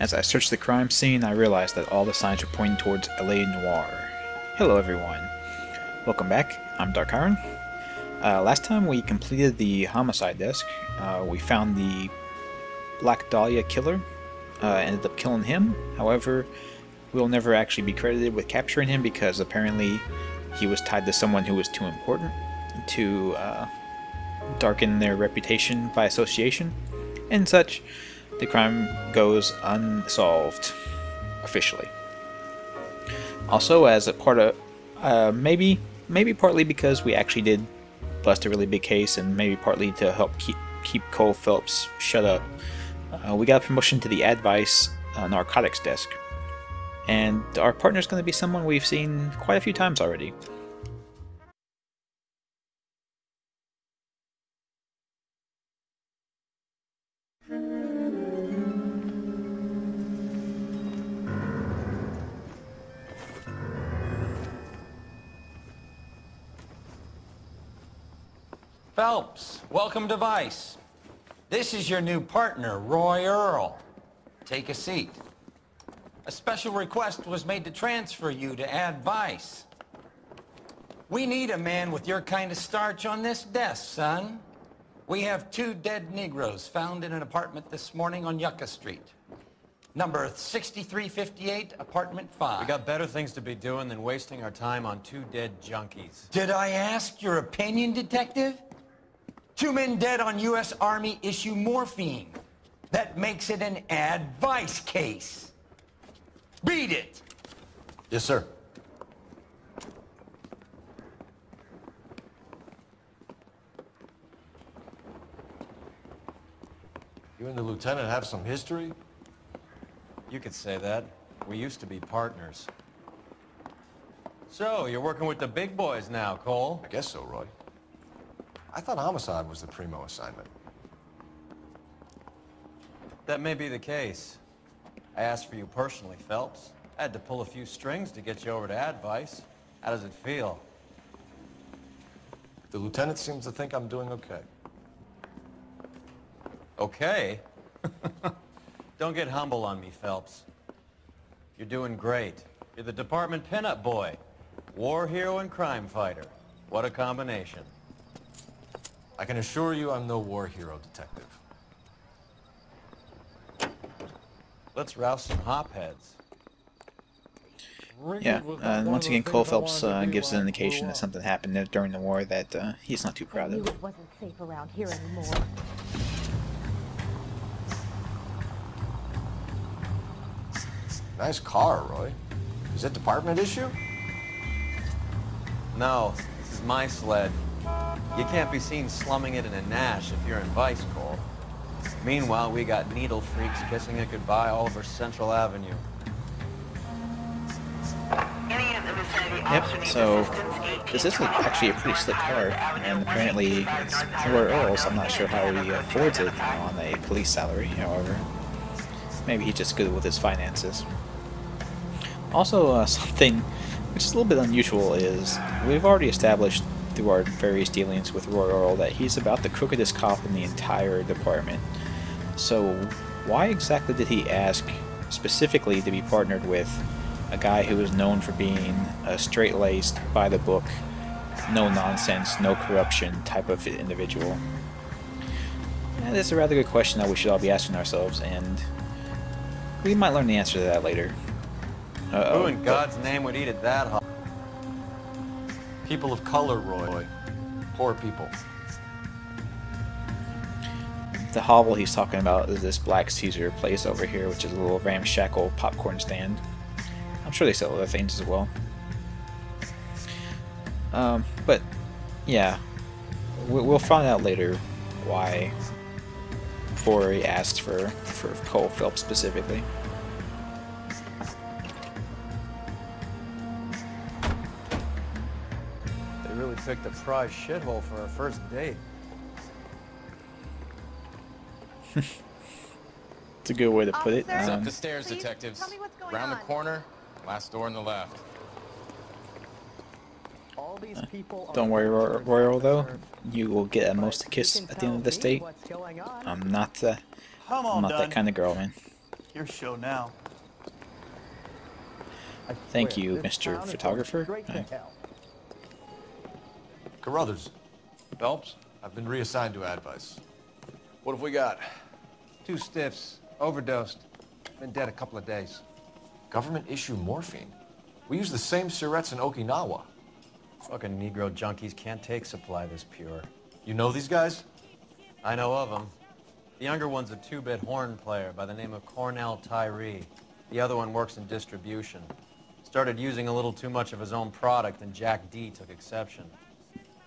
As I searched the crime scene, I realized that all the signs were pointing towards LA Noire. Hello everyone. Welcome back. I'm DarkChiron. Uh, last time we completed the homicide desk, uh, we found the Black Dahlia killer, uh, ended up killing him. However, we'll never actually be credited with capturing him because apparently he was tied to someone who was too important to uh, darken their reputation by association and such. The crime goes unsolved officially. Also, as a part of uh, maybe maybe partly because we actually did bust a really big case, and maybe partly to help keep keep Cole Phelps shut up, uh, we got promotion to the Ad Vice uh, Narcotics Desk. And our partner is going to be someone we've seen quite a few times already. Phelps, welcome to Vice. This is your new partner, Roy Earle. Take a seat. A special request was made to transfer you to Ad Vice. We need a man with your kind of starch on this desk, son. We have two dead Negroes found in an apartment this morning on Yucca Street. Number 6358, apartment 5. We got better things to be doing than wasting our time on two dead junkies. Did I ask your opinion, detective? Two men dead on U.S. Army issue morphine. That makes it an Ad Vice case. Beat it! Yes, sir. You and the lieutenant have some history? You could say that. We used to be partners. So, you're working with the big boys now, Cole. I guess so, Roy. I thought homicide was the primo assignment. That may be the case. I asked for you personally, Phelps. I had to pull a few strings to get you over to Ad Vice. How does it feel? The lieutenant seems to think I'm doing okay. Okay? Don't get humble on me, Phelps. You're doing great. You're the department pinup boy. War hero and crime fighter. What a combination. I can assure you I'm no war hero detective. Let's rouse some hopheads. Yeah, uh, once again, Cole Phelps uh, gives an indication that something happened during the war that uh, he's not too proud of. it wasn't safe around here anymore. Nice car, Roy. Is it department issue? No, this is my sled. You can't be seen slumming it in a Nash if you're in Vice, Cole. Meanwhile, we got needle freaks kissing it goodbye all over Central Avenue. Yep, so this is actually a pretty slick car, and apparently it's Roy Earle's. I'm not sure how he affords it on a police salary, however. Maybe he's just good with his finances. Also, uh, something which is a little bit unusual is we've already established through our various dealings with Roy Earle that he's about the crookedest cop in the entire department. So, why exactly did he ask specifically to be partnered with a guy who is known for being a straight-laced, by-the-book, no-nonsense, no-corruption type of individual? Yeah, that's a rather good question that we should all be asking ourselves, and we might learn the answer to that later. Uh-oh. Who in God's name would eat at that hot? People of color, Roy. Poor people. The hovel he's talking about is this Black Caesar place over here, which is a little ramshackle popcorn stand. I'm sure they sell other things as well. Um, but, yeah. We- We'll find out later why Corey asked for, for Cole Phelps specifically. Picked a prize shithole for our first date. It's a good way to put it. Officer? It's up Um, the stairs, Please, detectives. tell me what's going Round on. the corner, last door on the left. All these people don't are worry, Roy- Royal, though. You will get a most you kiss at the end of this date. what's going on. I'm not the, Come I'm not Dunn. that kind of girl, man. Your show now. Thank you, Mr. Photographer. Carruthers, Phelps? I've been reassigned to Ad Vice. What have we got? Two stiffs, overdosed. Been dead a couple of days. Government issue morphine. We use the same syrettes in Okinawa. Fucking Negro junkies can't take supply this pure. You know these guys? I know of them. The younger one's a two-bit horn player by the name of Cornell Tyree. The other one works in distribution. Started using a little too much of his own product, and Jack D took exception.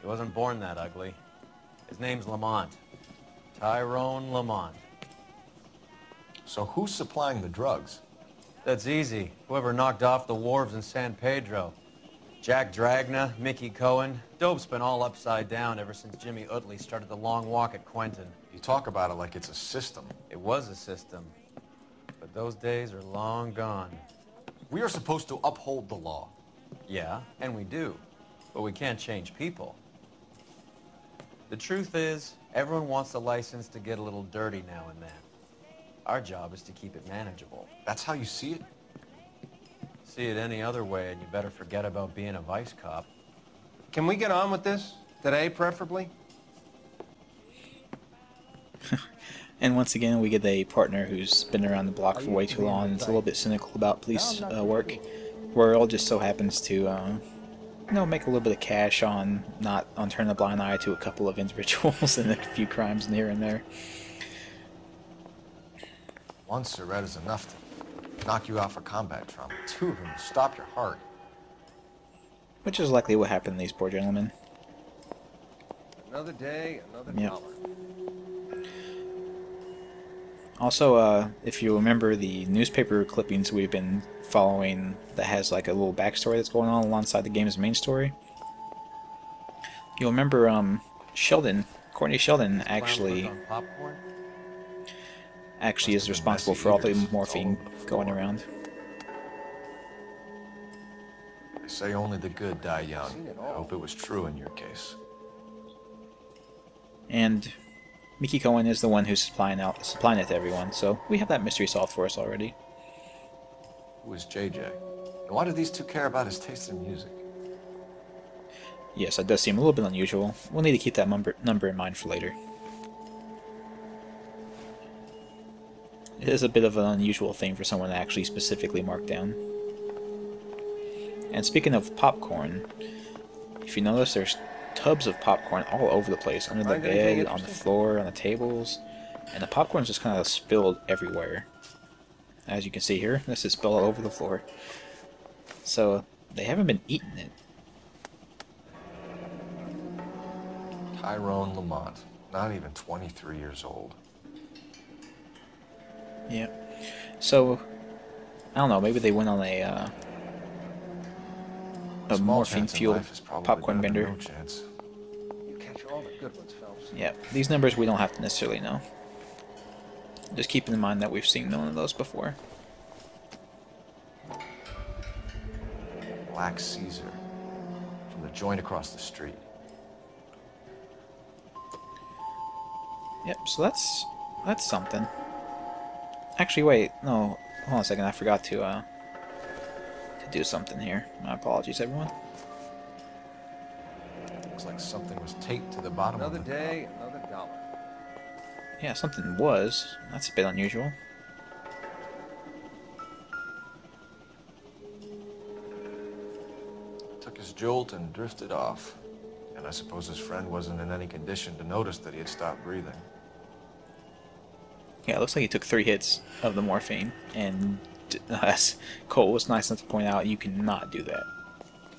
He wasn't born that ugly. His name's Lamont. Tyrone Lamont. So who's supplying the drugs? That's easy. Whoever knocked off the wharves in San Pedro. Jack Dragna, Mickey Cohen. Dope's been all upside down ever since Jimmy Utley started the long walk at Quentin. You talk about it like it's a system. It was a system. But those days are long gone. We are supposed to uphold the law. Yeah, and we do. But we can't change people. The truth is, everyone wants a license to get a little dirty now and then. Our job is to keep it manageable. That's how you see it? See it any other way, and you better forget about being a vice cop. Can we get on with this? Today, preferably? And once again, we get a partner who's been around the block for way too long and is a little bit cynical about police uh, work. Royal just so happens to, uh, you know, make a little bit of cash on not on turning a blind eye to a couple of individuals and a few crimes here and there. One syrette is enough to knock you out for combat trauma. Two of them stop your heart. Which is likely what happened to these poor gentlemen. Another day, another Yep. dollar. Also, uh, if you remember the newspaper clippings we've been following that has like a little backstory that's going on alongside the game's main story, you'll remember um, Sheldon, Courtney Sheldon, actually Clown work on popcorn? actually is Must have been responsible for all the eaters. Morphine over the floor. going around. They say only the good die young. I hope it was true in your case. And Mickey Cohen is the one who's supplying out supplying it to everyone, so we have that mystery solved for us already. Who is JJ? And why do these two care about his taste in music? Yes, that does seem a little bit unusual. We'll need to keep that number number in mind for later. It is a bit of an unusual thing for someone to actually specifically mark down. And speaking of popcorn, if you notice, there's tubs of popcorn all over the place, under the bed, on the floor, on the tables, and the popcorn's just kind of spilled everywhere. As you can see here, this is spilled all over the floor. So they haven't been eating it. Tyrone Lamont. Not even 23 years old. Yeah. So, I don't know. Maybe they went on a uh, a morphine chance in fueled life is probably popcorn better bender. No chance. You catch all the good ones, Phelps. Yeah. These numbers we don't have to necessarily know. Just keeping in mind that we've seen none of those before. Black Caesar. From the joint across the street. Yep. So that's that's something. Actually, wait. No. Hold on a second. I forgot to uh to do something here. My apologies, everyone. Looks like something was taped to the bottom Another of the day, another dollar. Yeah, something was. That's a bit unusual. Took his jolt and drifted off. And I suppose his friend wasn't in any condition to notice that he had stopped breathing. Yeah, it looks like he took three hits of the morphine, and as Cole was nice enough to point out, you cannot do that.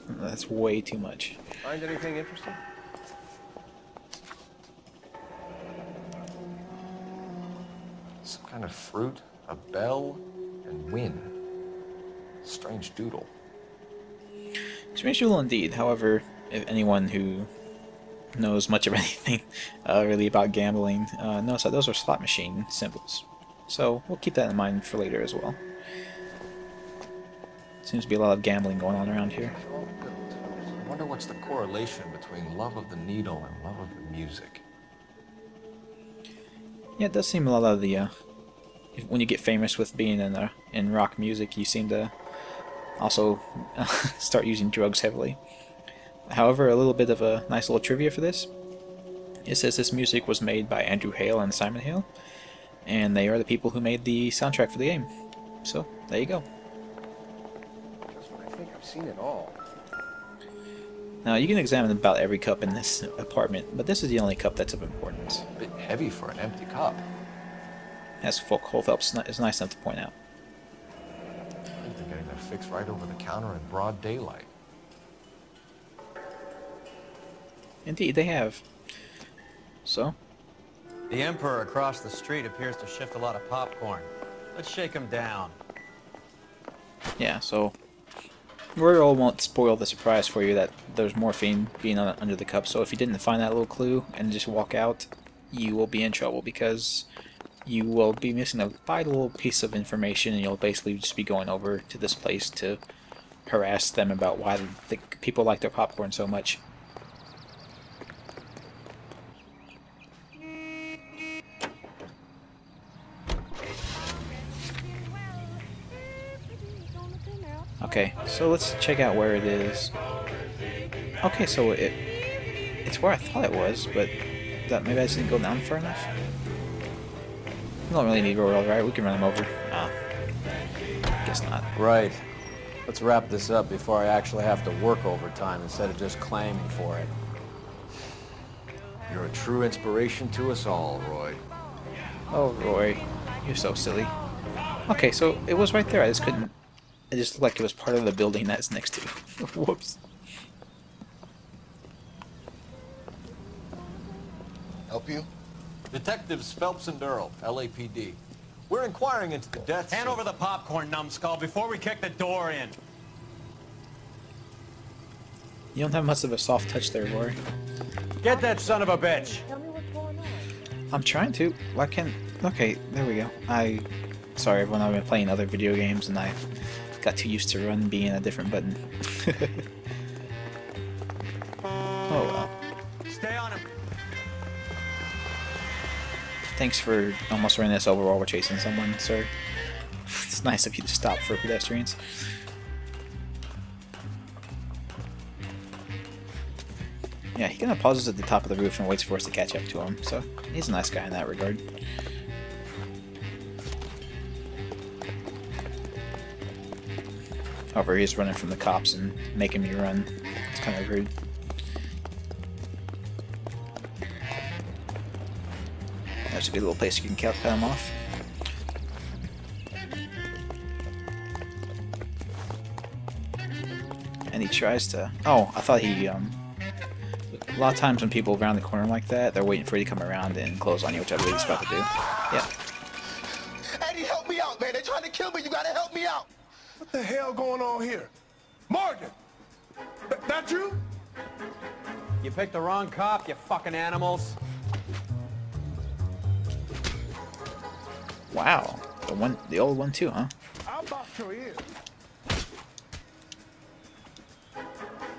That's way too much. Find anything interesting? Kind of fruit, a bell, and win. Strange doodle. Strange Jewel indeed. However, if anyone who knows much of anything uh, really about gambling uh, knows that those are slot machine symbols. So we'll keep that in mind for later as well. Seems to be a lot of gambling going on around here. Catch all the good ones, Phelps. I wonder what's the correlation between love of the needle and love of the music. Yeah, it does seem a lot of the uh, when you get famous with being in uh, in rock music, you seem to also start using drugs heavily. However, a little bit of a nice little trivia for this. It says this music was made by Andrew Hale and Simon Hale, and they are the people who made the soundtrack for the game. So, there you go. I think. I've seen it all. Now, you can examine about every cup in this apartment, but this is the only cup that's of importance. A bit heavy for an empty cup. As Cole Phelps is nice enough to point out. You've been getting that fixed right over the counter in broad daylight. Indeed, they have. So, The Emperor across the street appears to shift a lot of popcorn. Let's shake him down. yeah, so Royal won't spoil the surprise for you that there's morphine being on, under the cup. So if you didn't find that little clue and just walk out, you will be in trouble because you will be missing a vital piece of information, and you'll basically just be going over to this place to harass them about why the people like their popcorn so much. Okay, so let's check out where it is. Okay, so it it's where I thought it was, but that maybe I just didn't go down far enough. We don't really need Royal, right? We can run him over. Ah, guess not. Right. Let's wrap this up before I actually have to work overtime instead of just claiming for it. You're a true inspiration to us all, Roy. Oh, Roy, you're so silly. Okay, so it was right there. I just couldn't. It just looked like it was part of the building that's next to. Whoops. Help you? Detectives Phelps and Earle, LAPD. We're inquiring into the deaths. Hand over the popcorn, numbskull, before we kick the door in. You don't have much of a soft touch there, Roy. Get that son of a bitch! Tell me what's going on. I'm trying to. Why can't? Okay, there we go. I. Sorry, everyone. I've been playing other video games and I got too used to run being a different button. Thanks for almost running us over while we're chasing someone, sir. It's nice of you to stop for pedestrians. Yeah, he kind of pauses at the top of the roof and waits for us to catch up to him, so he's a nice guy in that regard. However, he's running from the cops and making me run. It's kind of rude. There's a good little place you can cut him off. And he tries to... Oh, I thought he... um. A lot of times when people round the corner like that, they're waiting for you to come around and close on you, which I believe he's about to do. Yeah. Eddie, help me out, man. They're trying to kill me. You gotta help me out. What the hell going on here? Morgan! Th- that you? You picked the wrong cop, you fucking animals. Wow. The one, the old one too, huh? I'll box your ears.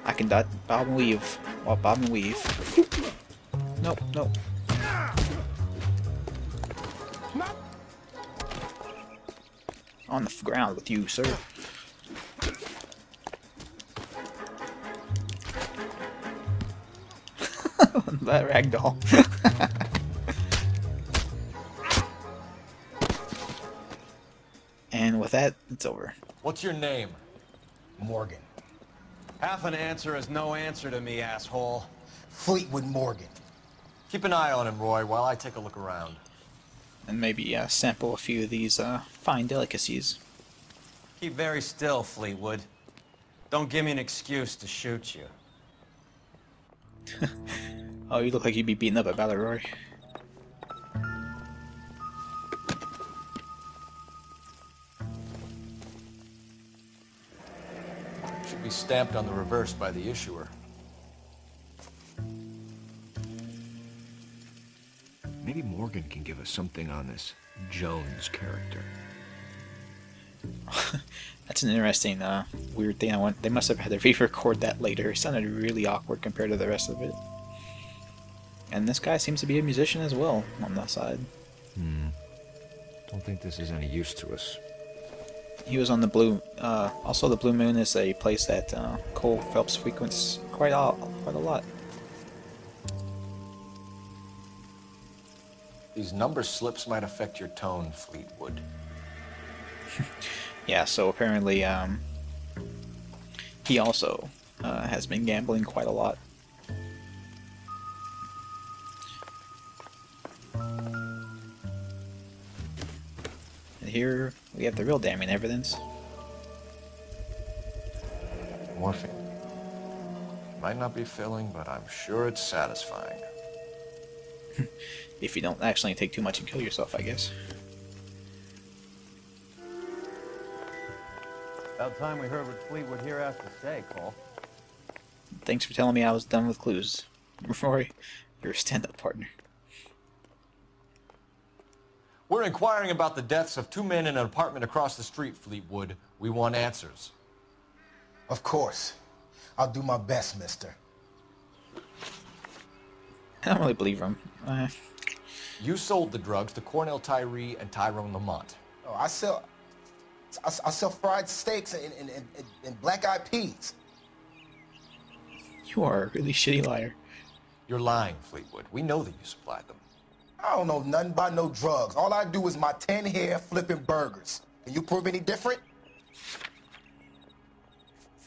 I can dot, bob and weave. Well, bob and weave. Nope, nope. On the ground with you, sir. that ragdoll. that, it's over. What's your name? Morgan. Half an answer is no answer to me, asshole. Fleetwood Morgan. Keep an eye on him, Roy, while I take a look around. And maybe uh, sample a few of these uh, fine delicacies. Keep very still, Fleetwood. Don't give me an excuse to shoot you. Oh, you look like you'd be beaten up at Battle Roy. Stamped on the reverse by the issuer. Maybe Morgan can give us something on this Jones character. That's an interesting, uh, weird thing. I want. They must have had to re-record that later. It sounded really awkward compared to the rest of it. And this guy seems to be a musician as well on that side. Don't think this is any use to us. He was on the Blue. Uh, also, the Blue Moon is a place that uh, Cole Phelps frequents quite a, quite a lot. These number slips might affect your tone, Fleetwood. Yeah, so apparently, um, he also uh, has been gambling quite a lot. Here we have the real damning evidence. Morphine. Might not be filling, but I'm sure it's satisfying. If you don't actually take too much and kill yourself, I guess. About time we heard what Fleetwood here has to say, Cole. Thanks for telling me I was done with clues. Roy, you're a stand-up partner. We're inquiring about the deaths of two men in an apartment across the street, Fleetwood. We want answers. Of course. I'll do my best, mister. I don't really believe him. Uh, You sold the drugs to Cornell Tyree and Tyrone Lamont. Oh, I sell, I, I sell fried steaks and, and, and, and black-eyed peas. you are a really shitty liar. You're lying, Fleetwood. We know that you supplied them. I don't know nothing about no drugs. All I do is my 10 hair flipping burgers. Can you prove any different?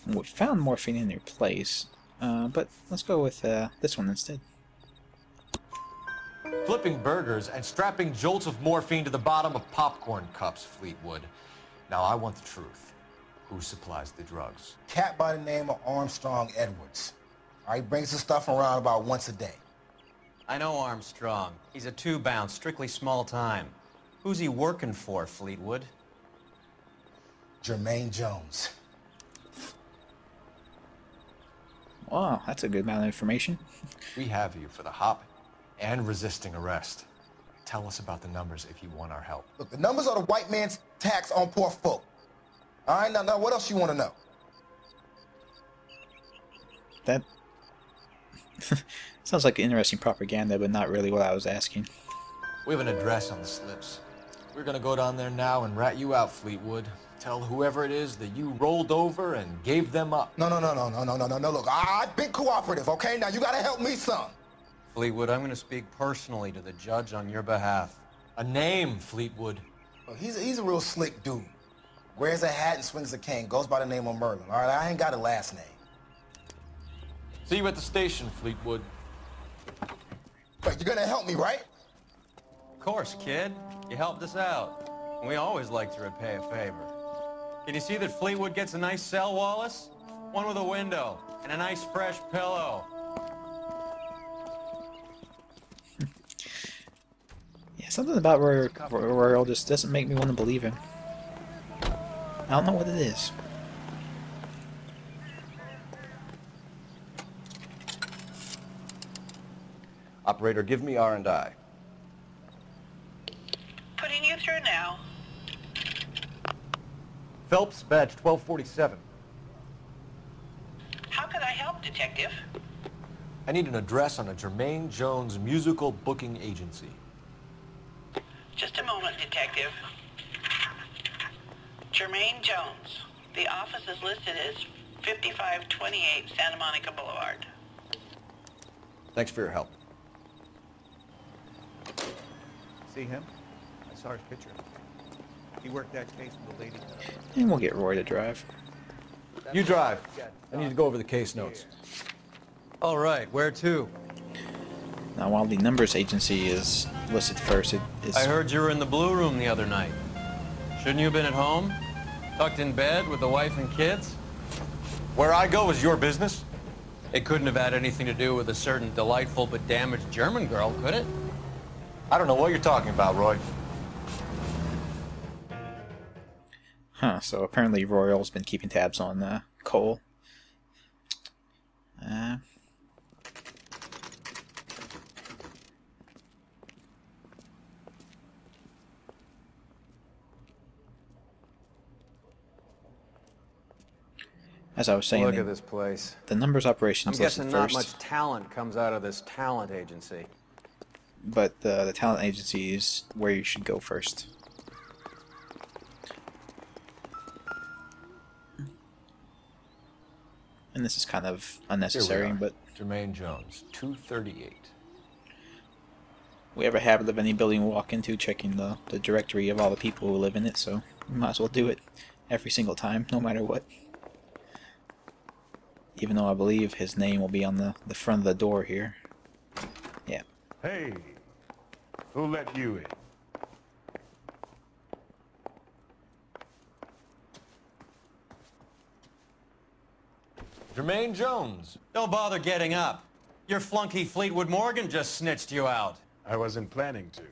We found morphine in your place, uh, but let's go with uh, this one instead. Flipping burgers and strapping jolts of morphine to the bottom of popcorn cups, Fleetwood. Now I want the truth. Who supplies the drugs? Cat by the name of Armstrong Edwards. All right, brings the stuff around about once a day. I know Armstrong. He's a two-bound, strictly small time. Who's he working for, Fleetwood? Jermaine Jones. Wow, that's a good amount of information. We have you for the hop and resisting arrest. Tell us about the numbers if you want our help. Look, the numbers are the white man's tax on poor folk. All right, now, now what else you want to know? That sounds like interesting propaganda, but not really what I was asking. We have an address on the slips. We're gonna go down there now and rat you out, Fleetwood. Tell whoever it is that you rolled over and gave them up. No, no, no, no, no, no, no, no, no. Look, I, I've been cooperative, okay? Now you gotta help me some. Fleetwood, I'm going to speak personally to the judge on your behalf. A name, Fleetwood. Look, he's, a, he's a real slick dude. Wears a hat and swings a cane. Goes by the name of Merlin. All right, I ain't got a last name. See you at the station, Fleetwood. But you're gonna help me, right? Of course, kid. You helped us out. We always like to repay a favor. Can you see that Fleetwood gets a nice cell, Wallace? One with a window and a nice fresh pillow. Yeah, something about Roy, Roy Royal just doesn't make me want to believe him. I don't know what it is. Operator, give me R&I. Putting you through now. Phelps, badge 1247. How could I help, Detective? I need an address on a Jermaine Jones musical booking agency. Just a moment, Detective. Jermaine Jones. The office is listed as 5528 Santa Monica Boulevard. Thanks for your help. See him? I saw his picture. He worked that case with the lady. And we'll get Roy to drive. You drive. I need to go over the case notes. All right, where to? Now, while the numbers agency is listed first, it is. I heard you were in the blue room the other night. Shouldn't you have been at home? Tucked in bed with the wife and kids? Where I go is your business? It couldn't have had anything to do with a certain delightful but damaged German girl, could it? I don't know what you're talking about, Roy. Huh, so apparently Royal's been keeping tabs on uh, Cole. Uh, as I was saying, Look the, at this place. the numbers operations. I'm guessing not first, much talent comes out of this talent agency but the, the talent agency is where you should go first. And this is kind of unnecessary, but... Jermaine Jones, 238. We have a habit of any building we walk into checking the, the directory of all the people who live in it, so we might as well do it every single time, no matter what. Even though I believe his name will be on the, the front of the door here. Yeah. Hey, who let you in? Jermaine Jones. Don't bother getting up. Your flunky Fleetwood Morgan just snitched you out. I wasn't planning to.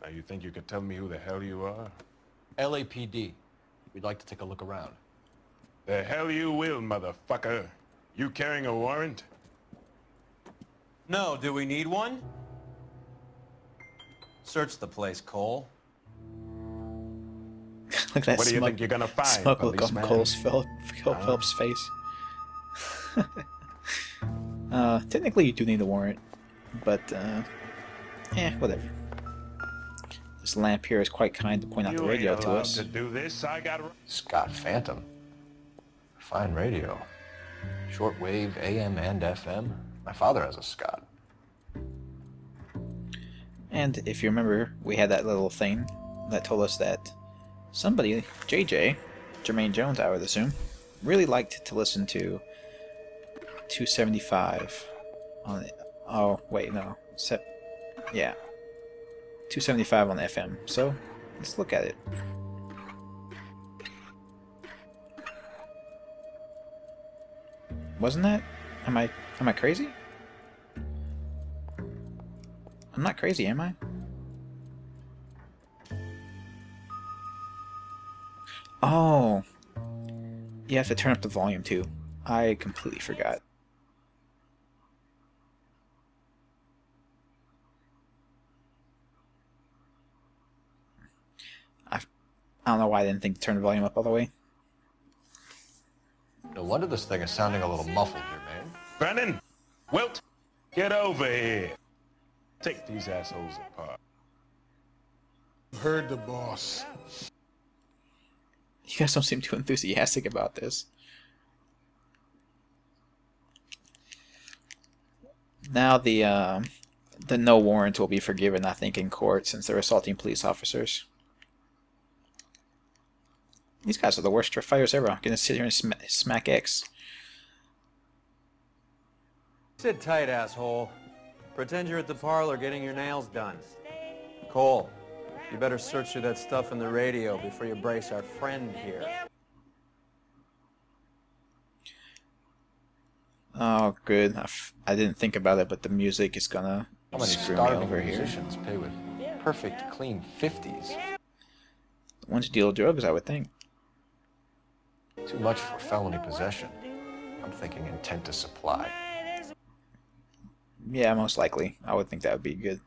Now you think you could tell me who the hell you are? LAPD. We'd like to take a look around. The hell you will, motherfucker. You carrying a warrant? No, do we need one? Search the place, Cole. Look at that What do you smug, think you're gonna find, smug look on? Cole's Phil, Phil Huh? Phillips' face. uh, technically, you do need a warrant, but uh, eh, whatever. This lamp here is quite kind to point out the radio to us. to do this. I got. Scott Phantom. Fine radio. Shortwave, AM and FM. My father has a Scott. And if you remember, we had that little thing that told us that somebody, JJ, Jermaine Jones, I would assume, really liked to listen to 275 on it. Oh, wait, no. Sep yeah. 275 on the FM. So, let's look at it. Wasn't that? Am I am I crazy? I'm not crazy, am I? Oh. You have to turn up the volume too. I completely forgot. I, I don't know why I didn't think to turn the volume up all the way. No wonder this thing is sounding a little muffled, here, man. Brennan, Wilt, get over here. Take these assholes apart. Heard the boss. You guys don't seem too enthusiastic about this. Now the um, the no warrant will be forgiven, I think, in court since they're assaulting police officers. These guys are the worst street fighters ever. I'm gonna sit here and sm smack X. Sit tight, asshole. Pretend you're at the parlor getting your nails done. Cole, you better search through that stuff in the radio before you brace our friend here. Oh, good. I, f- I didn't think about it, but the music is gonna How many screw me starving over here. pay with perfect, clean 50s? Once you deal drugs, I would think. Too much for felony possession. I'm thinking intent to supply. Yeah, most likely. I would think that would be good.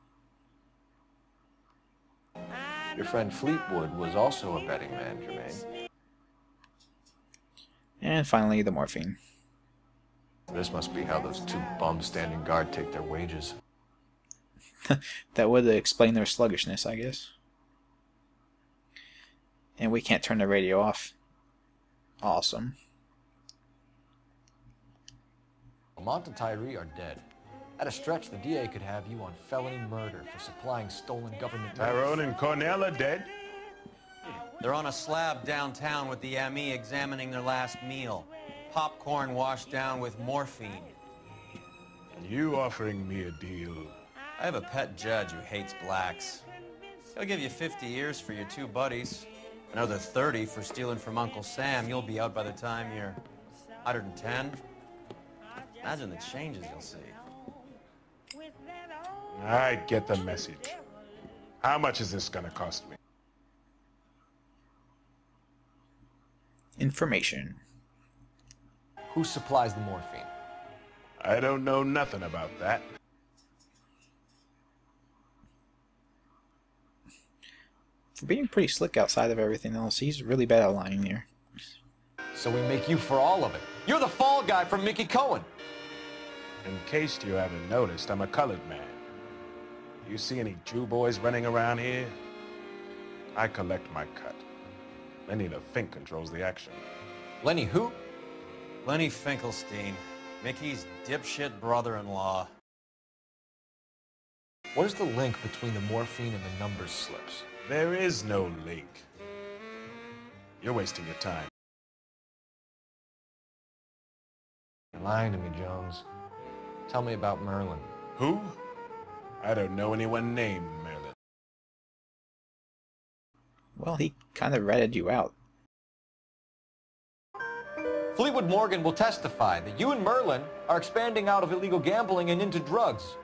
Your friend Fleetwood was also a betting man, Jermaine. And finally, the morphine. This must be how those two bums standing guard take their wages. that would explain their sluggishness, I guess. And we can't turn the radio off. Awesome. Lamont and Tyree are dead. At a stretch, the DA could have you on felony murder for supplying stolen government... Tyrone and Cornell are dead? They're on a slab downtown with the ME examining their last meal. Popcorn washed down with morphine. And you offering me a deal? I have a pet judge who hates blacks. He'll give you 50 years for your two buddies. Another 30 for stealing from Uncle Sam. You'll be out by the time you're 110. Imagine the changes you'll see. I get the message. How much is this gonna cost me? Information. Who supplies the morphine? I don't know nothing about that. For being pretty slick outside of everything else, he's really bad at lying here. So we make you for all of it. You're the fall guy from Mickey Cohen. In case you haven't noticed, I'm a colored man. You see any Jew boys running around here? I collect my cut. Lenny the Fink controls the action. Lenny who? Lenny Finkelstein, Mickey's dipshit brother-in-law. What is the link between the morphine and the numbers slips? There is no link. You're wasting your time. You're lying to me, Jones. Tell me about Merlin. Who? I don't know anyone named Merlin. Well, he kind of ratted you out. Fleetwood Morgan will testify that you and Merlin are expanding out of illegal gambling and into drugs.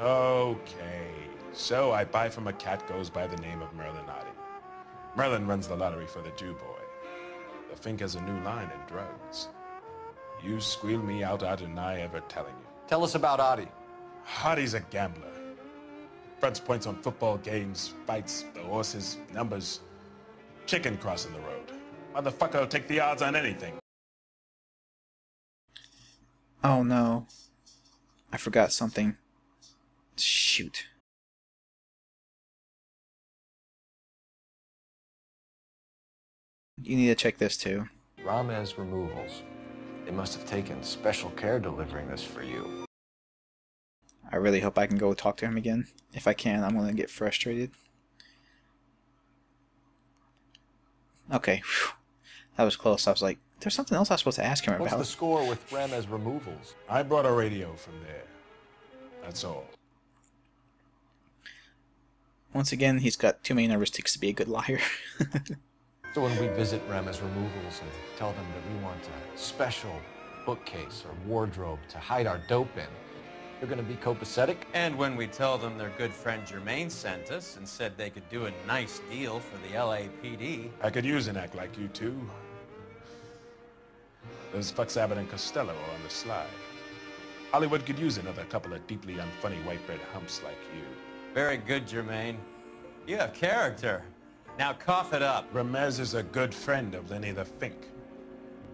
Okay. So I buy from a cat goes by the name of Merlin Otti. Merlin runs the lottery for the Jew boy. The Fink has a new line in drugs. You squeal me out, I deny ever telling you. Tell us about Otti. Hotty's a gambler. Fronts points on football games, fights, the horses, numbers. Chicken crossing the road. Motherfucker will take the odds on anything. Oh no. I forgot something. Shoot. You need to check this too. Ramez Removals. They must have taken special care delivering this for you. I really hope I can go talk to him again. If I can, I'm going to get frustrated. Okay. Whew. That was close. I was like, there's something else I was supposed to ask him What's about. the score with Ramez Removals? I brought a radio from there. That's all. Once again, he's got too many heuristics to be a good liar. So when we visit Ramez Removals and tell them that we want a special bookcase or wardrobe to hide our dope in, they're going to be copacetic? And when we tell them their good friend Jermaine sent us and said they could do a nice deal for the LAPD, I could use an act like you two. Those fucks Abbott and Costello are on the slide. Hollywood could use another couple of deeply unfunny white bread humps like you. very good, Jermaine. You have character. Now cough it up. Ramez is a good friend of Lenny the Fink.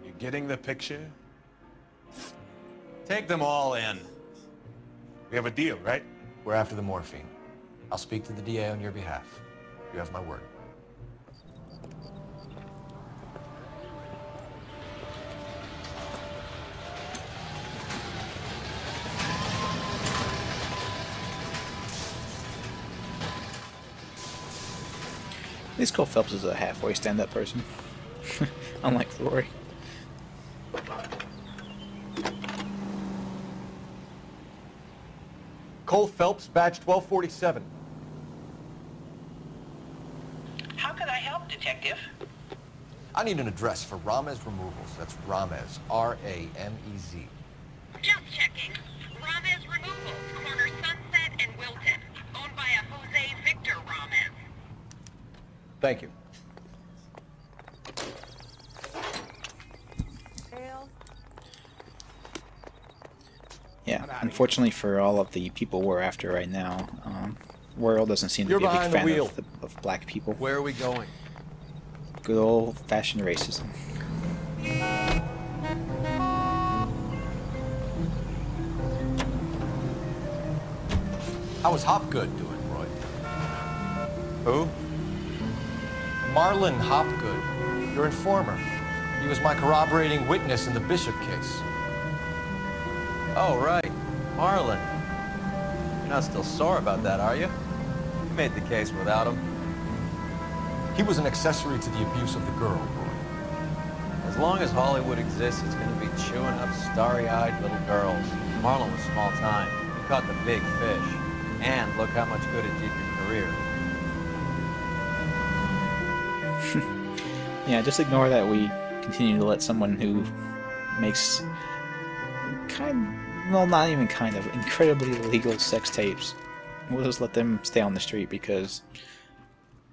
You getting the picture? Take them all in. We have a deal, right? We're after the morphine. I'll speak to the DA on your behalf. You have my word. At least Cole Phelps is a halfway stand-up person. Unlike Rory. Cole Phelps, badge 1247. How can I help, Detective? I need an address for Ramez Removals. That's Ramez, R-A-M-E-Z. Just checking. Ramez Removals, corner Sunset and Wilton. Owned by a Jose Victor Ramez. Thank you. Yeah, unfortunately for all of the people we're after right now, um, Royal doesn't seem to You're be a big fan of, the, of black people. Where are we going? Good old-fashioned racism. How was Hopgood doing, Roy? Who? Marlon Hopgood, your informer. He was my corroborating witness in the Bishop case. Oh, right. Marlon. You're not still sore about that, are you? You made the case without him. He was an accessory to the abuse of the girl, Roy. As long as Hollywood exists, it's going to be chewing up starry-eyed little girls. Marlon was small time. He caught the big fish. And look how much good it did your career. Yeah, just ignore that we continue to let someone who makes kind, well, not even kind of, incredibly illegal sex tapes. We'll just let them stay on the street because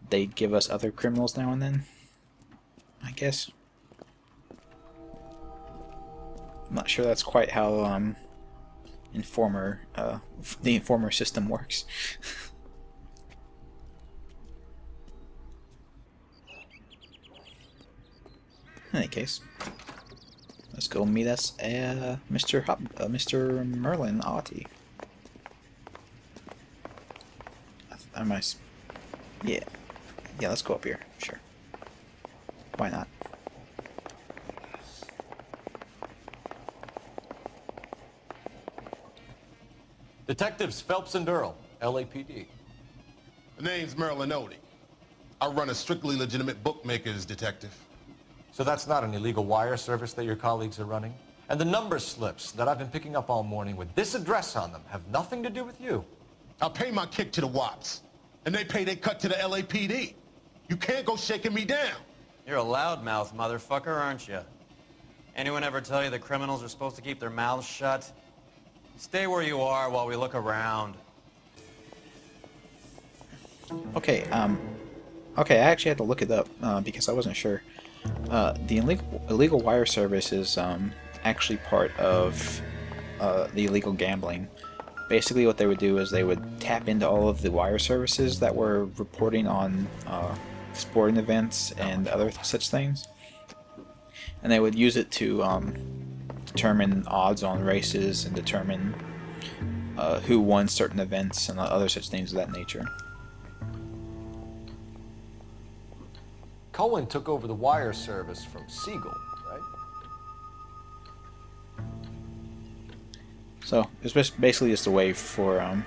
they give us other criminals now and then. I guess. I'm not sure that's quite how um, informer uh, the informer system works. In any case, Let's go meet us, uh, Mr. Hop, uh, Mr. Merlin Otti. Am I? Yeah, yeah. Let's go up here. Sure. Why not? Detectives Phelps and Durl, LAPD. The name's Merlin Otti. I run a strictly legitimate bookmaker's detective. So that's not an illegal wire service that your colleagues are running? And the number slips that I've been picking up all morning with this address on them have nothing to do with you. I pay my kick to the Wops, and they pay their cut to the LAPD. You can't go shaking me down. You're a loudmouth motherfucker, aren't you? Anyone ever tell you that criminals are supposed to keep their mouths shut? Stay where you are while we look around. Okay, um, okay, I actually had to look it up uh, because I wasn't sure. Uh, the illegal, illegal wire service is um, actually part of uh, the illegal gambling. Basically, what they would do is they would tap into all of the wire services that were reporting on uh, sporting events and other such things, and they would use it to um, determine odds on races and determine uh, who won certain events and other such things of that nature. Cohen took over the wire service from Siegel, right? So it's basically just a way for um,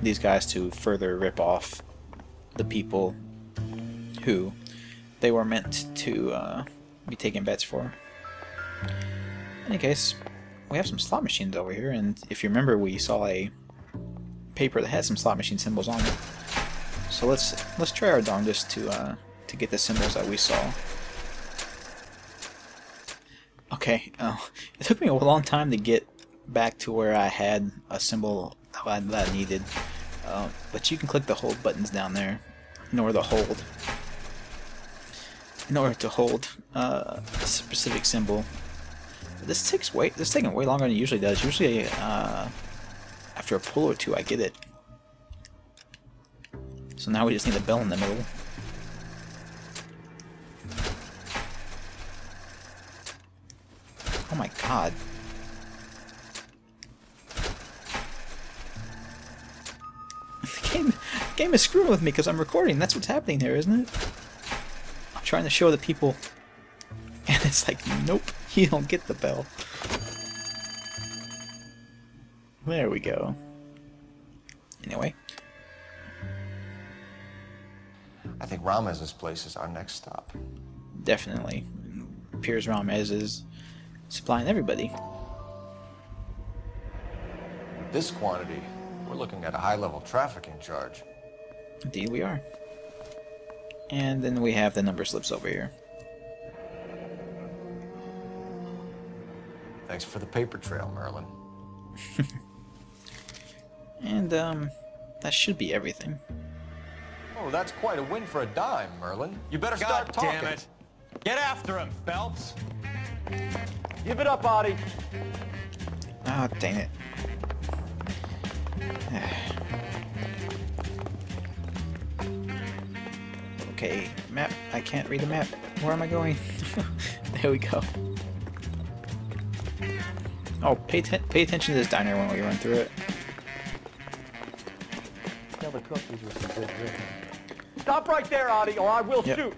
these guys to further rip off the people who they were meant to uh, be taking bets for. In any case, we have some slot machines over here, and if you remember, we saw a paper that had some slot machine symbols on it. So let's let's try our darndest to uh, to get the symbols that we saw. Okay, uh, it took me a long time to get back to where I had a symbol that I, needed, uh, but you can click the hold buttons down there order to hold in order to hold uh, a specific symbol. This takes way this is taking way longer than it usually does. Usually, uh, after a pull or two, I get it. So now we just need a bell in the middle. My god. The game, the game is screwing with me because I'm recording. That's what's happening here, isn't it? I'm trying to show the people, and it's like, nope, you don't get the bell. There we go. Anyway. I think Ramirez's place is our next stop. Definitely. Piers Ramirez is supplying everybody. With this quantity, we're looking at a high-level trafficking charge. Indeed we are. And then we have the number slips over here. Thanks for the paper trail, Merlin. And, um, that should be everything. Oh, that's quite a win for a dime, Merlin. You better God start talking. damn it. Get after him, Phelps. Give it up, Otti. Oh, ah, dang it. okay, map. I can't read the map. Where am I going? there we go. Oh, pay, pay attention to this diner when we run through it. Tell the cookies with some good drink. Stop right there, Otti, or I will Yep. shoot.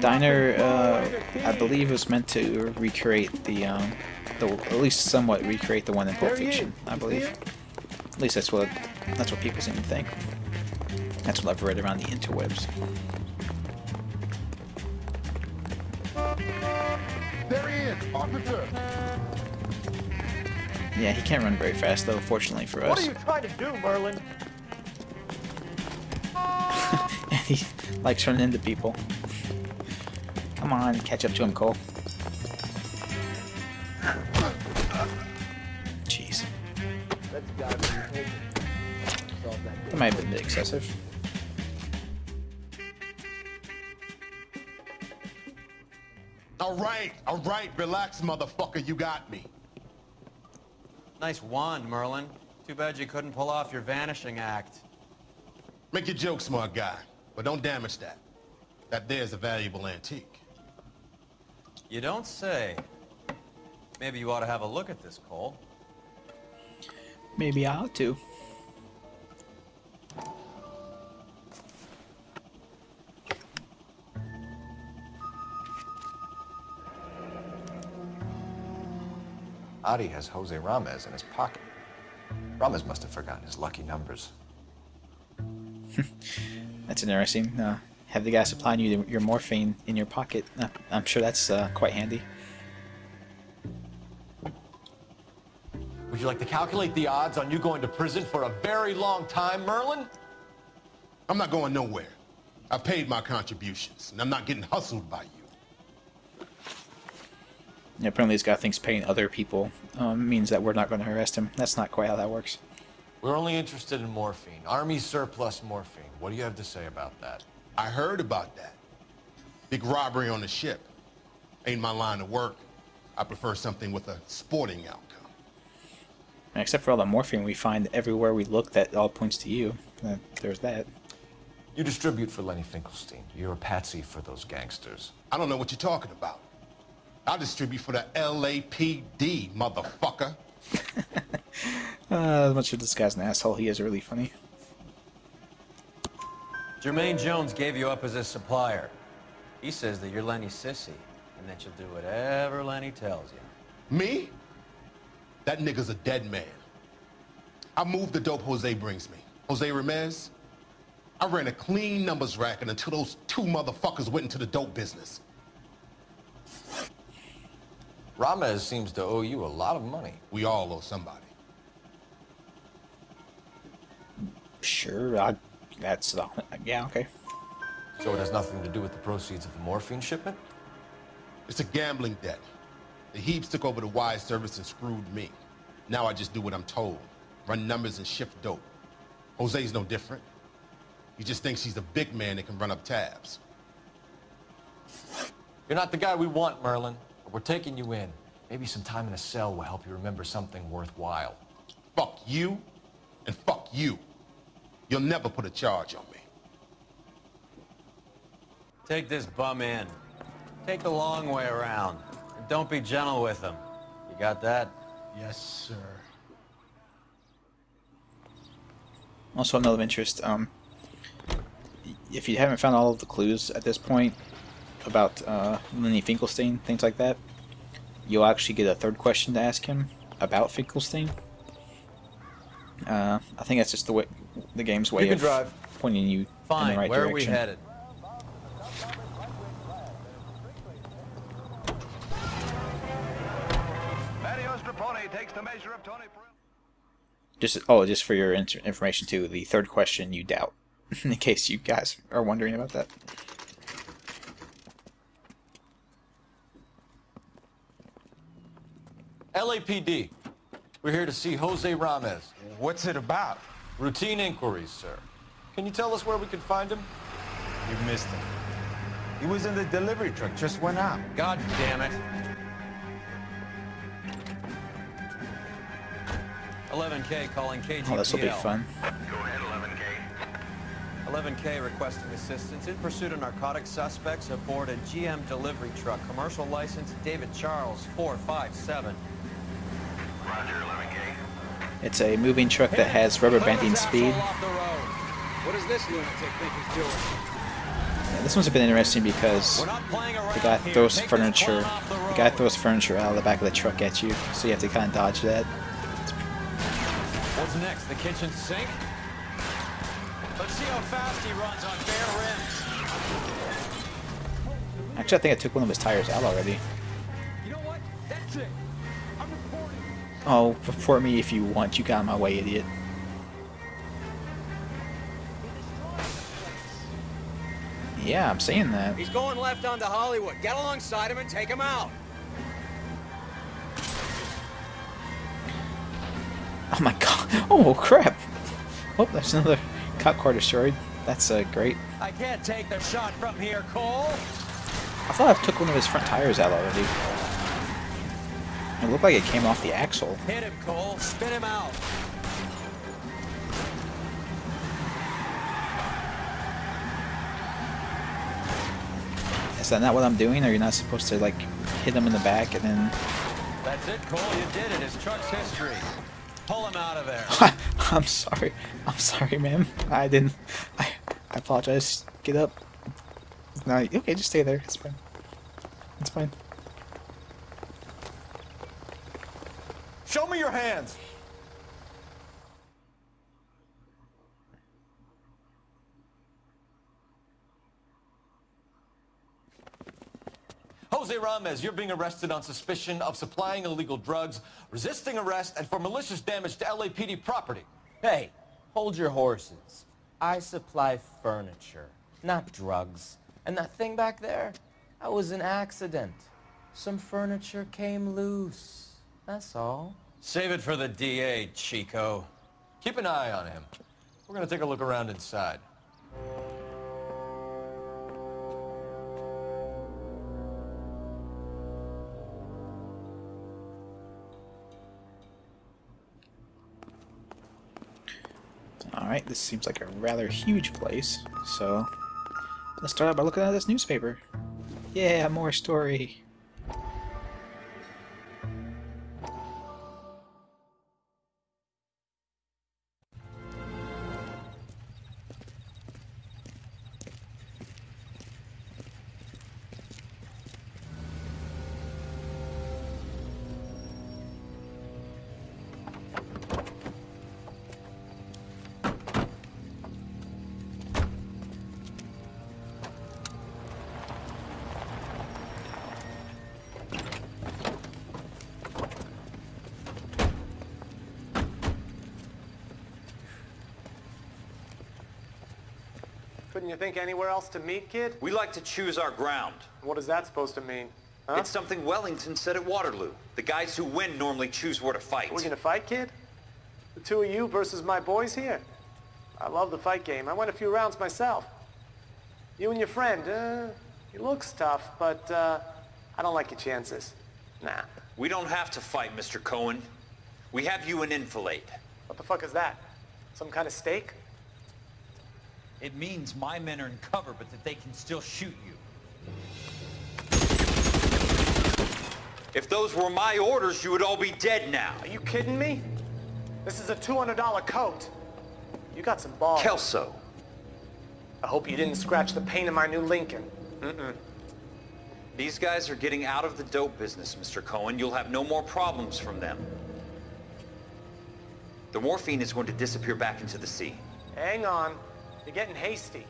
Diner, uh, I believe was meant to recreate the, um, the, at least somewhat recreate the one in Pulp. Fiction, I believe. At least that's what, that's what people seem to think. That's what I've read around the interwebs. There he is, officer. Yeah, he can't run very fast though, fortunately for us. What are you trying to do, Merlin? and he likes running into people. Come on, catch up to him, Cole. Jeez. That's be taken. Solve that. That might have been a bit excessive. All right, all right, relax, motherfucker. You got me. Nice wand, Merlin. Too bad you couldn't pull off your vanishing act. Make your joke, smart guy, but don't damage that. That there's a valuable antique. You don't say. Maybe you ought to have a look at this, Cole. Maybe I ought to. Otti has Jose Ramirez in his pocket. Ramos must have forgotten his lucky numbers. That's interesting. Uh, have the guy supplying you your morphine in your pocket. Uh, I'm sure that's uh, quite handy. Would you like to calculate the odds on you going to prison for a very long time, Merlin? I'm not going nowhere. I paid my contributions, and I'm not getting hustled by you. Yeah, apparently this guy thinks paying other people um, means that we're not going to arrest him. That's not quite how that works. We're only interested in morphine. Army surplus morphine. What do you have to say about that? I heard about that. Big robbery on the ship. Ain't my line of work. I prefer something with a sporting outcome. And except for all the morphine we find everywhere we look that all points to you. Uh, there's that. You distribute for Lenny Finkelstein. You're a patsy for those gangsters. I don't know what you're talking about. I distribute for the LAPD, motherfucker. uh, as much as this guy's an asshole, he is really funny. Jermaine Jones gave you up as his supplier. He says that you're Lenny's sissy, and that you'll do whatever Lenny tells you. Me? That nigga's a dead man. I moved the dope Jose brings me. Jose Ramirez? I ran a clean numbers racket until those two motherfuckers went into the dope business. Ramirez seems to owe you a lot of money. We all owe somebody. Sure, I, that's the. yeah, okay. So it has nothing to do with the proceeds of the morphine shipment? It's a gambling debt. The Heaps took over the wire service and screwed me. Now I just do what I'm told. Run numbers and shift dope. Jose's no different. He just thinks he's a big man that can run up tabs. You're not the guy we want, Merlin. But We're taking you in. Maybe some time in a cell will help you remember something worthwhile. Fuck you, and fuck you. You'll never put a charge on me. Take this bum in. Take the long way around. And don't be gentle with him. You got that? Yes, sir. Also, another interest. Um, if you haven't found all of the clues at this point about uh, Lenny Finkelstein, things like that, you'll actually get a third question to ask him about Finkelstein. Uh, I think that's just the way the game's way You can of drive. pointing you Fine. in the right Where direction. are we headed? Mario Straponi takes the measure of Tony Just oh, just for your inter- information too, the third question you doubt, in case you guys are wondering about that. LAPD. We're here to see Jose Ramirez. What's it about? Routine inquiries, sir. Can you tell us where we can find him? You missed him. He was in the delivery truck, just went out. God damn it. 11K calling KGPL. Oh, this will be fun. Go ahead, 11K. 11K requesting assistance in pursuit of narcotic suspects aboard a GM delivery truck. Commercial license David Charles 457. Roger, 11K. It's a moving truck that has rubber banding speed. What this lunatic think he's doing? Yeah, this one's a bit interesting because the guy throws furniture. The guy throws furniture out of the back of the truck at you, so you have to kind of dodge that. What's next? The kitchen sink? Let's see how fast he runs on bare rims. Actually, I think I took one of his tires out already. You know what? That's it. Oh, for me if you want. You got in my way, idiot. Yeah, I'm saying that. He's going left onto Hollywood. Get alongside him and take him out. Oh my god. Oh, crap. Oh, there's another cop car destroyed. That's uh, great. I can't take the shot from here, Cole. I thought I took one of his front tires out already. It looked like it came off the axle. Hit him, Cole. Spin him out. Is that not what I'm doing? Are you not supposed to, like, hit him in the back and then... That's it, Cole. You did it. His truck's history. Pull him out of there. I'm sorry. I'm sorry, ma'am. I didn't... I, I apologize. Get up. No, okay, just stay there. It's fine. It's fine. Show me your hands. Jose Ramirez, you're being arrested on suspicion of supplying illegal drugs, resisting arrest, and for malicious damage to LAPD property. Hey, hold your horses. I supply furniture, not drugs. And that thing back there, that was an accident. Some furniture came loose. That's all. Save it for the DA, Chico. Keep an eye on him. We're gonna take a look around inside. Alright, this seems like a rather huge place, so let's start out by looking at this newspaper. Yeah, more story. Couldn't you think anywhere else to meet, kid? We like to choose our ground. What is that supposed to mean? Huh? It's something Wellington said at Waterloo. The guys who win normally choose where to fight. We're gonna fight, kid? The two of you versus my boys here? I love the fight game. I went a few rounds myself. You and your friend, uh, he looks tough, but, uh, I don't like your chances. Nah. We don't have to fight, Mr. Cohen. We have you an enfilade. What the fuck is that? Some kind of steak? It means my men are in cover, but that they can still shoot you. If those were my orders, you would all be dead now. Are you kidding me? This is a $200 coat. You got some balls. Kelso. I hope you didn't scratch the paint of my new Lincoln. Mm-mm. These guys are getting out of the dope business, Mr. Cohen. You'll have no more problems from them. The morphine is going to disappear back into the sea. Hang on. You're getting hasty.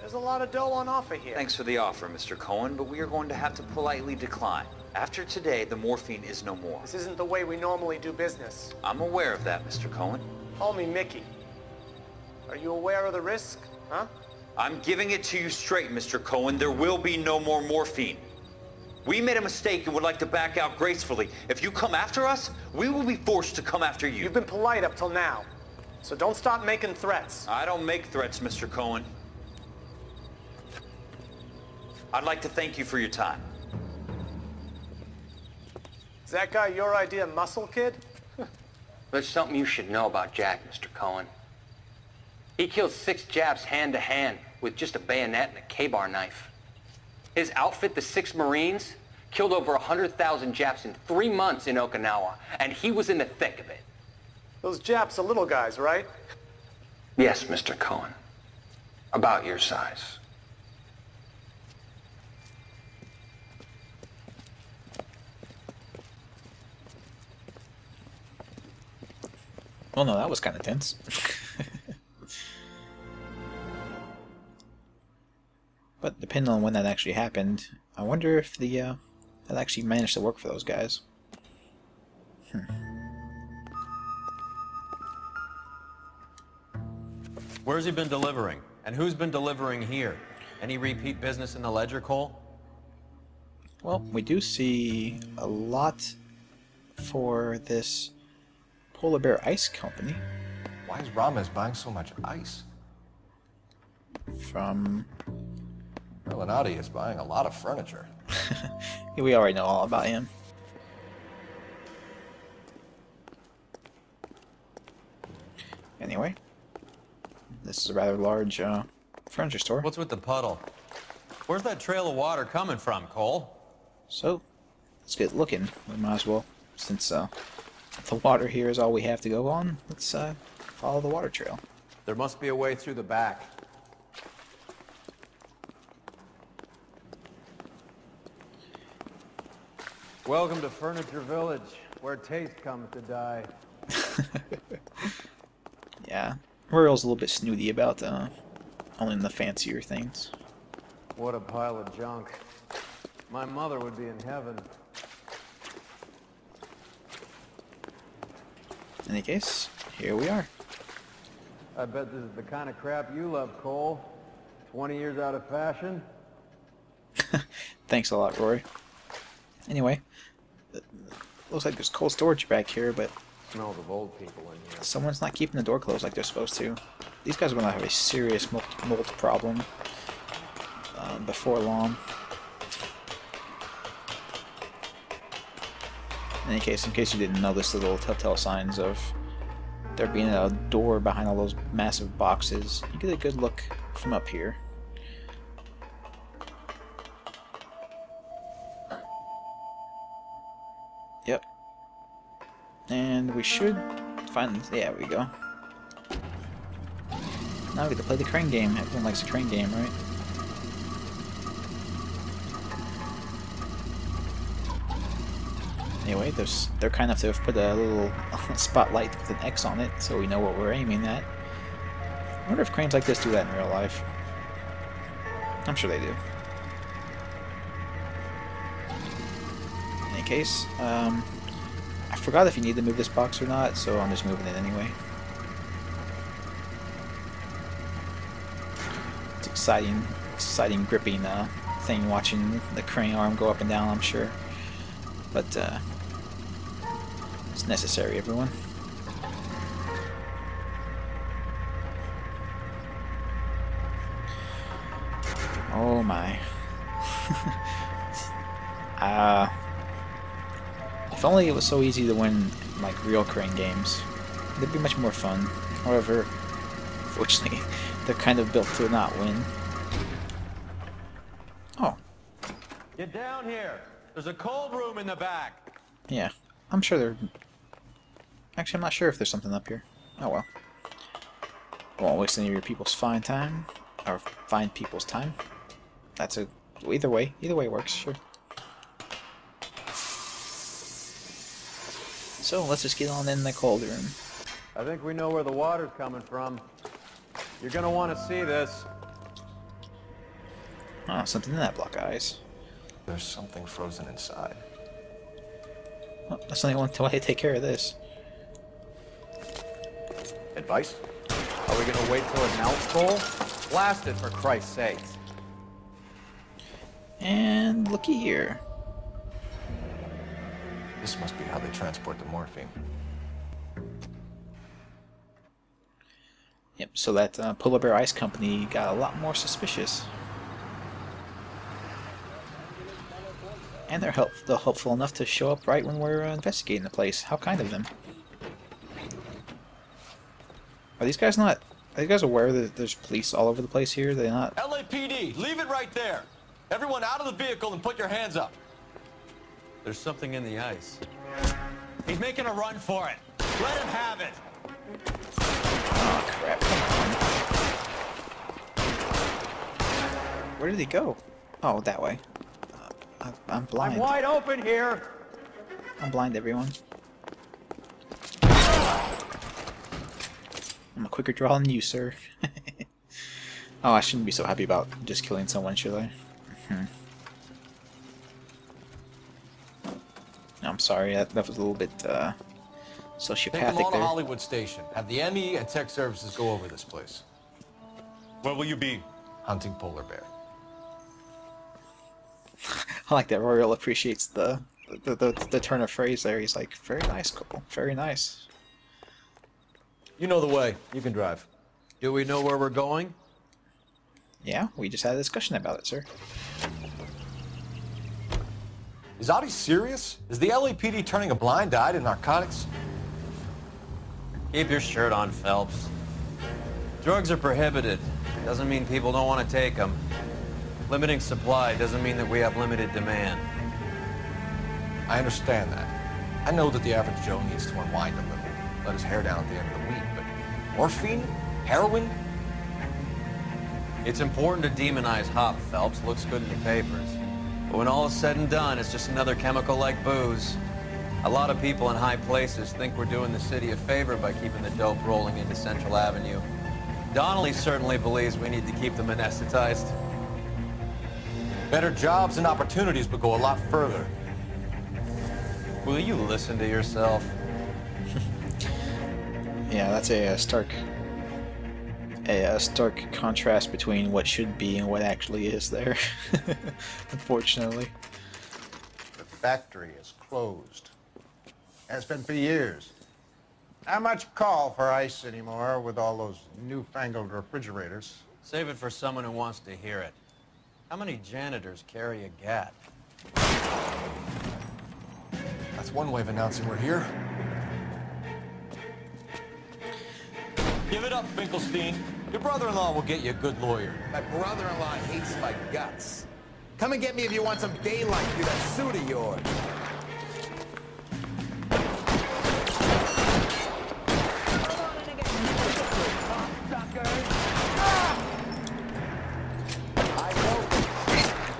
There's a lot of dough on offer here. Thanks for the offer, Mr. Cohen, but we are going to have to politely decline. After today, the morphine is no more. This isn't the way we normally do business. I'm aware of that, Mr. Cohen. Call me Mickey. Are you aware of the risk, huh? I'm giving it to you straight, Mr. Cohen. There will be no more morphine. We made a mistake and would like to back out gracefully. If you come after us, we will be forced to come after you. You've been polite up till now, so don't stop making threats. I don't make threats, Mr. Cohen. I'd like to thank you for your time. Is that guy your idea of muscle, kid? There's something you should know about Jack, Mr. Cohen. He killed six Japs hand to hand with just a bayonet and a Ka-Bar knife. His outfit, the Six Marines, killed over 100,000 Japs in three months in Okinawa, and he was in the thick of it. Those Japs are little guys, right? Yes, Mr. Cohen. About your size. Well, no, that was kind of tense. but depending on when that actually happened, I wonder if the uh, that actually managed to work for those guys. Hmm. Where's he been delivering? And who's been delivering here? Any repeat business in the ledger, Cole? Well, we do see a lot for this Polar Bear Ice Company. Why is Ramirez buying so much ice? From... Melinati is buying a lot of furniture. we already know all about him. Anyway, this is a rather large uh, furniture store. What's with the puddle? Where's that trail of water coming from, Cole? So, let's get looking. We might as well, since uh, the water here is all we have to go on, let's uh, follow the water trail. There must be a way through the back. Welcome to Furniture Village, where taste comes to die. yeah, Royal's a little bit snooty about uh, owning the fancier things. What a pile of junk. My mother would be in heaven. In any case, here we are. I bet this is the kind of crap you love, Cole. 20 years out of fashion. Thanks a lot, Rory. Anyway, looks like there's cold storage back here, but Of old people in here. someone's not keeping the door closed like they're supposed to. These guys are going to have a serious mold, problem uh, before long. In any case, in case you didn't notice the little telltale signs of there being a door behind all those massive boxes, you get a good look from up here. And we should find... Yeah, we go. Now we get to play the crane game. Everyone likes a crane game, right? Anyway, there's, they're kind enough to have put a little spotlight with an X on it, so we know what we're aiming at. I wonder if cranes like this do that in real life. I'm sure they do. In any case, um, I forgot if you need to move this box or not, so I'm just moving it anyway. It's exciting, exciting gripping uh, thing watching the crane arm go up and down, I'm sure. But uh, it's necessary, everyone. It was so easy to win like real crane games. They'd be much more fun. However, fortunately, they're kind of built to not win. Oh, Get down here. There's a cold room in the back. yeah. I'm sure there... Actually, I'm not sure if there's something up here. Oh well. Won't waste any of your people's fine time. Or fine people's time. That's a... Either way. Either way works, sure. So, let's just get on in the cold room. I think we know where the water's coming from. You're gonna want to see this. Oh, something in that block of ice. There's something frozen inside. Well, that's only one way to take care of this. Advice? Are we gonna wait till it melts, Cole? Blast it, for Christ's sake. And looky here. This must be how they transport the morphine. Yep, so that uh, Polar Bear Ice Company got a lot more suspicious. And they're, help they're helpful enough to show up right when we're uh, investigating the place. How kind of them. Are these guys not... Are these guys aware that there's police all over the place here? They're not... LAPD, leave it right there. Everyone out of the vehicle and put your hands up. There's something in the ice. He's making a run for it. Let him have it. Oh, crap. Where did he go? Oh, that way. Uh, I, I'm blind. I'm wide open here. I'm blind, everyone. I'm a quicker draw than you, sir. oh, I shouldn't be so happy about just killing someone, should I? I'm sorry, that, that was a little bit uh, Take them sociopathic all to there. Hollywood Station. Have the ME and tech services go over this place. Where will you be? Hunting polar bear. I like that Royal appreciates the the, the the turn of phrase there. He's like, very nice, Cole. Very nice. You know the way. You can drive. Do we know where we're going? Yeah, we just had a discussion about it, sir. Is Otti serious? Is the LAPD turning a blind eye to narcotics? Keep your shirt on, Phelps. Drugs are prohibited. Doesn't mean people don't want to take them. Limiting supply doesn't mean that we have limited demand. I understand that. I know that the average Joe needs to unwind a little, let his hair down at the end of the week, but morphine? Heroin? It's important to demonize hop, Phelps. Looks good in the papers. But when all is said and done, it's just another chemical like booze. A lot of people in high places think we're doing the city a favor by keeping the dope rolling into Central Avenue. Donnelly certainly believes we need to keep them anesthetized. Better jobs and opportunities would go a lot further. Will you listen to yourself? Yeah, that's a, uh stark, a, uh stark contrast between what should be and what actually is there. Unfortunately. The factory is closed. Has been for years. Not much call for ice anymore with all those newfangled refrigerators. Save it for someone who wants to hear it. How many janitors carry a gat? That's one way of announcing we're here. Give it up, Finkelstein. Your brother-in-law will get you a good lawyer. My brother-in-law hates my guts. Come and get me if you want some daylight through that suit of yours.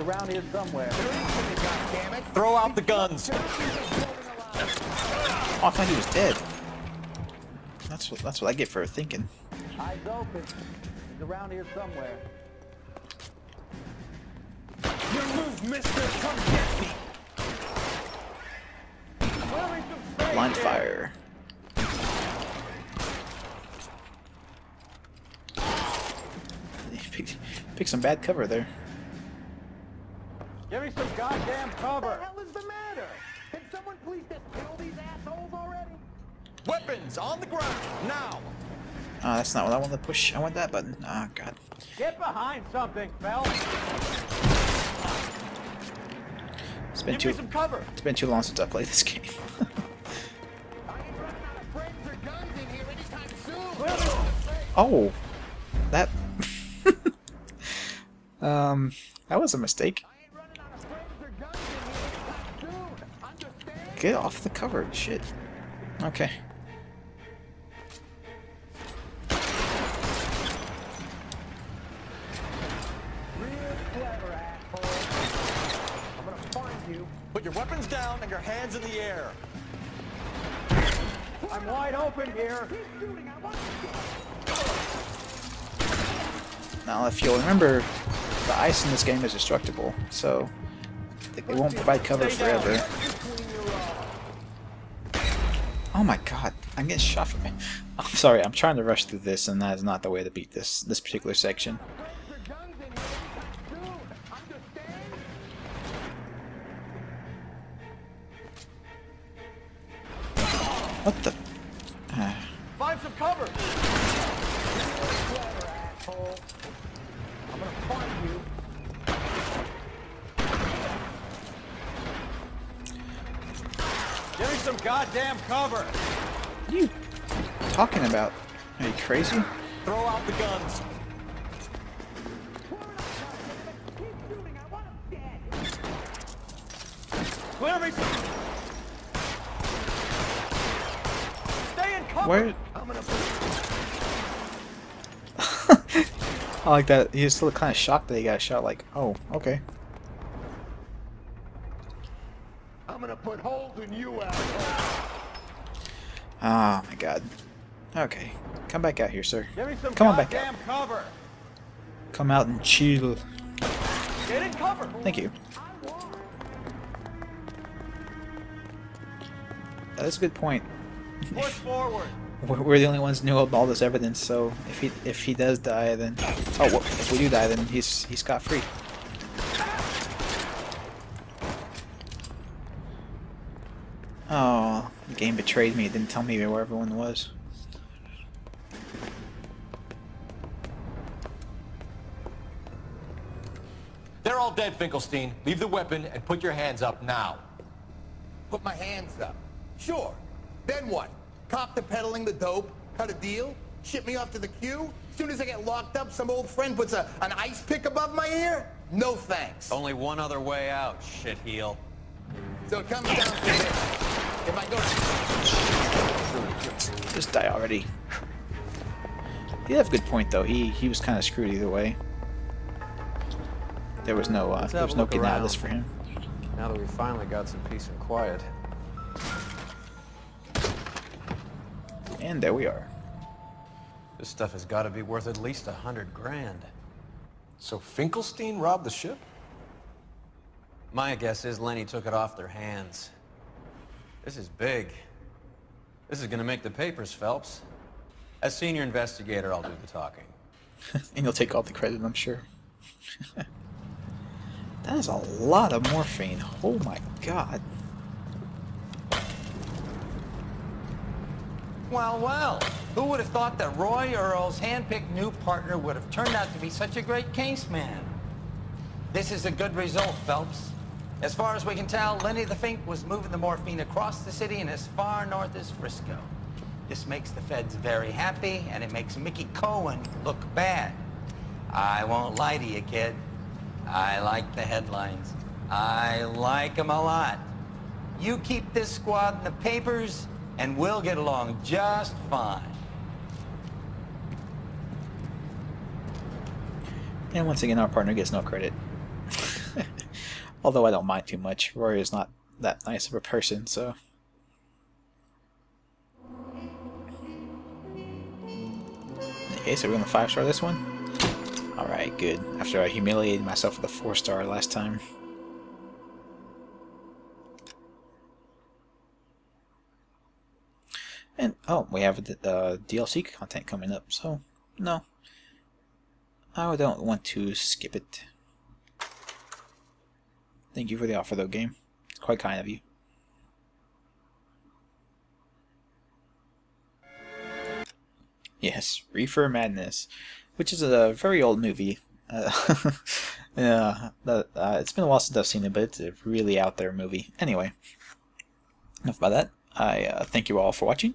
Around here somewhere. Throw out the guns. Oh, I thought he was dead. That's what that's what I get for thinking. Eyes open. It's around here somewhere. Your move, mister. Come get me. Blind fire. He picked, picked some bad cover there. Give me some goddamn cover. Weapons on the ground, now! Oh, that's not what I wanted to push. I want that button. Oh, God. Get behind something, Phelps. It's been Give too. me some cover. It's been too long since I played this game. oh, that. um, that was a mistake. Get off the cover, shit. Okay. Open here. Now, if you'll remember, the ice in this game is destructible, so it won't provide cover forever. Oh my god, I'm getting shot from me. I'm sorry, I'm trying to rush through this, and that is not the way to beat this this particular section. Where? I'm gonna I like that. He was still kind of shocked that he got shot. Like, oh, okay. I'm gonna put holes in you, asshole. Oh my god. Okay, come back out here, sir. Give me some Come on back out. cover. Come out and chill. Get in cover. Thank you. That's a good point. Push forward. We're we're the only ones who know about all this evidence, so if he if he does die, then oh, well, if we do die, then he's he's scot free. Oh, the game betrayed me. It didn't tell me where everyone was. They're all dead, Finkelstein. Leave the weapon and put your hands up now. Put my hands up. Sure. Then what? Cop to peddling the dope? Cut a deal? Ship me off to the queue? Soon as I get locked up, some old friend puts a, an ice pick above my ear? No thanks. Only one other way out, shitheel. So it comes down to this. If I go... to... Just die already. He had a good point though. He he was kind of screwed either way. There was no uh, Let's there was no look getting out of this for him. Now that we finally got some peace and quiet. And there we are. This stuff has got to be worth at least a hundred grand. So Finkelstein robbed the ship? My guess is Lenny took it off their hands. This is big. This is gonna make the papers, Phelps. As senior investigator, I'll do the talking. and you'll take all the credit, I'm sure. that is a lot of morphine. Oh my god. Well, well, who would have thought that Roy Earle's handpicked new partner would have turned out to be such a great case man? This is a good result, Phelps. As far as we can tell, Lenny the Fink was moving the morphine across the city and as far north as Frisco. This makes the feds very happy, and it makes Mickey Cohen look bad. I won't lie to you, kid. I like the headlines. I like them a lot. You keep this squad in the papers, and we'll get along just fine. And once again, our partner gets no credit. Although I don't mind too much. Rory is not that nice of a person, so... Okay, so we're gonna 5-star this one? Alright, good. After I humiliated myself with a 4-star last time. And, oh, we have the uh, DLC content coming up, so, no. I don't want to skip it. Thank you for the offer, though, game. It's quite kind of you. Yes, Reefer Madness, which is a very old movie. Uh, yeah, uh, it's been a while since I've seen it, but it's a really out there movie. Anyway, enough about that. I uh, thank you all for watching,